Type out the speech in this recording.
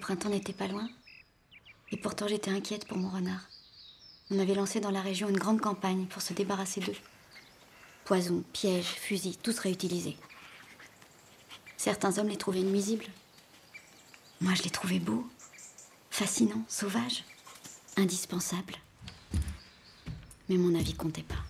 Le printemps n'était pas loin. Et pourtant j'étais inquiète pour mon renard. On avait lancé dans la région une grande campagne pour se débarrasser d'eux. Poisons, pièges, fusils, tous réutilisés. Certains hommes les trouvaient nuisibles. Moi, je les trouvais beaux, fascinants, sauvages, indispensables. Mais mon avis comptait pas.